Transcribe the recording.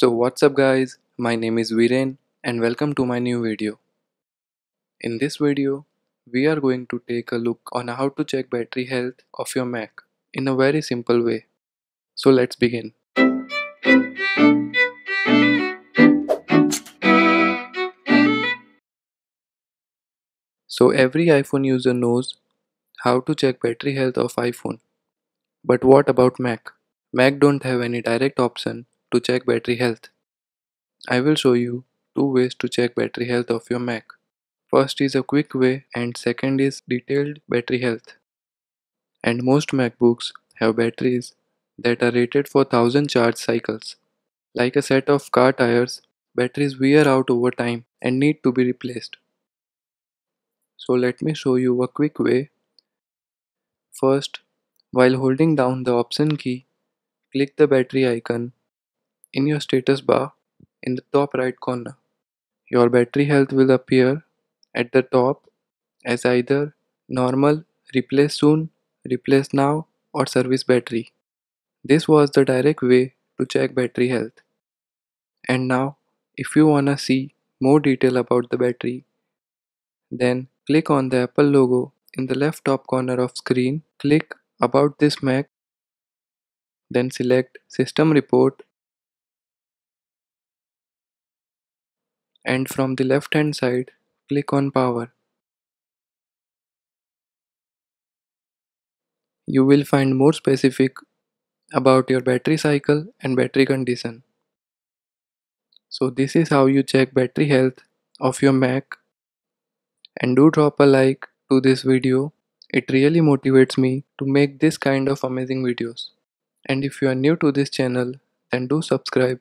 So what's up guys, my name is Viren and welcome to my new video. In this video, we are going to take a look on how to check battery health of your Mac in a very simple way. So let's begin. So every iPhone user knows how to check battery health of iPhone. But what about Mac? Mac don't have any direct option to check battery health. I will show you two ways to check battery health of your Mac. First is a quick way and second is detailed battery health. And most MacBooks have batteries that are rated for 1000 charge cycles. Like a set of car tires, batteries wear out over time and need to be replaced. So let me show you a quick way. First, while holding down the option key, click the battery icon in your status bar in the top right corner. Your battery health will appear at the top as either normal, replace soon, replace now or service battery. This was the direct way to check battery health. And now if you wanna see more detail about the battery then click on the Apple logo in the left top corner of screen click about this Mac then select system report and from the left hand side click on power. You will find more specific about your battery cycle and battery condition. So this is how you check battery health of your Mac and do drop a like to this video. It really motivates me to make this kind of amazing videos. And if you are new to this channel then do subscribe